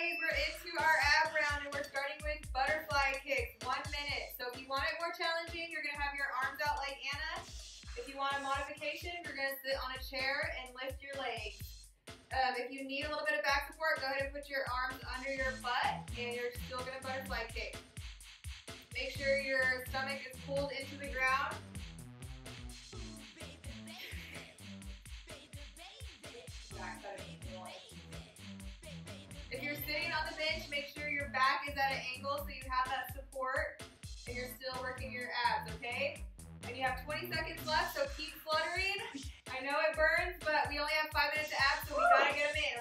we're into our ab round and we're starting with butterfly kicks. One minute. So if you want it more challenging, you're gonna have your arms out like Anna. If you want a modification, you're gonna sit on a chair and lift your legs. Um, if you need a little bit of back support, go ahead and put your arms under your butt and you're still gonna butterfly kick. Make sure your stomach is pulled into the ground. Bench, make sure your back is at an angle so you have that support and you're still working your abs, okay? And you have 20 seconds left, so keep fluttering. I know it burns, but we only have five minutes of abs, so we gotta get them in,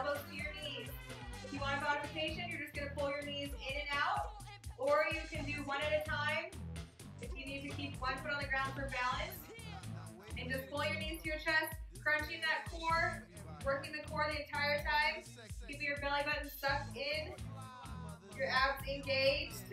elbows to your knees. If you want a modification, you're just gonna pull your knees in and out, or you can do one at a time. If you need to keep one foot on the ground for balance, and just pull your knees to your chest, crunching that core, working the core the entire time, keeping your belly button sucked in, your abs engaged.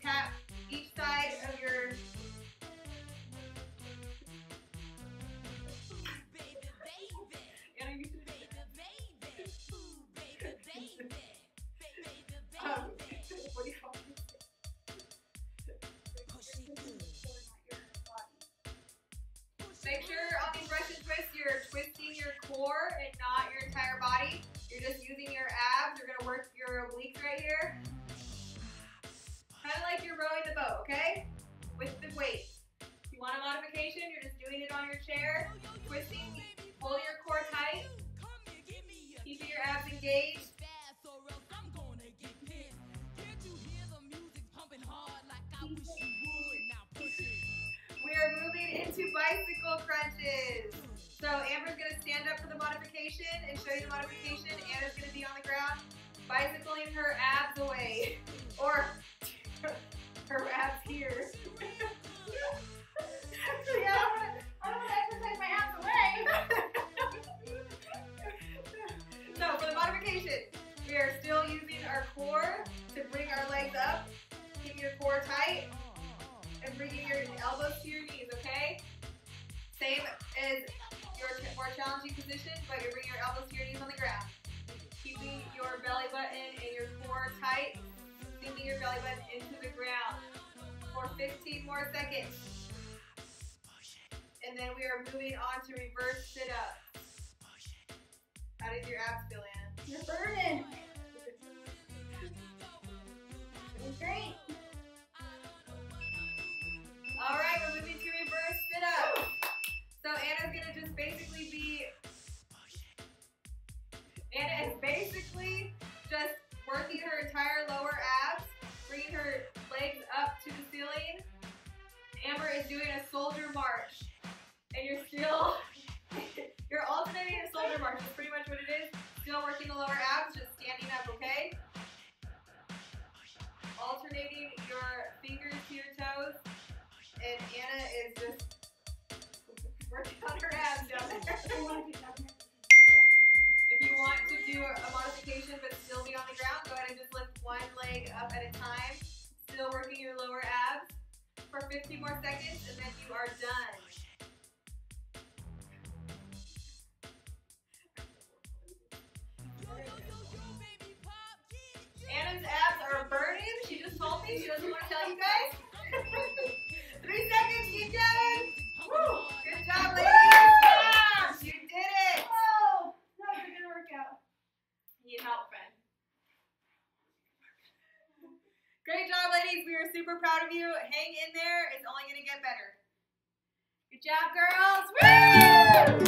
Tap each side of your um, what do you call it? Make sure on these Russian twists you're twisting your core and not your entire body. Okay? With the weight. If you want a modification, you're just doing it on your chair. Twisting, pull your core tight. Keeping your abs engaged. We are moving into bicycle crunches. So Amber's gonna stand up for the modification and show you the modification. Anna's gonna be on the ground, bicycling her abs away. Same as your more challenging position, but you're bringing your elbows to your knees on the ground. Keeping your belly button and your core tight, sinking your belly button into the ground for 15 more seconds. And then we are moving on to reverse sit-up. How did your abs feel, Anna? You're burning. Great. All right, we're moving to doing a soldier march, and you're still, you're alternating a soldier march. That's pretty much what it is. Still working the lower abs, just standing up, okay? Alternating your fingers to your toes and Anna is just working on her abs down there. Fifty more seconds and then you are done. Anna's abs are burning. She just told me she doesn't want to tell you guys. Three seconds, you done. Woo! Good job, ladies. Yes, you did it. Oh, that was a good workout. Need help, friend. Great job, ladies. We are super proud of you. Hang in there. It's only going to get better. Good job, girls. Woo!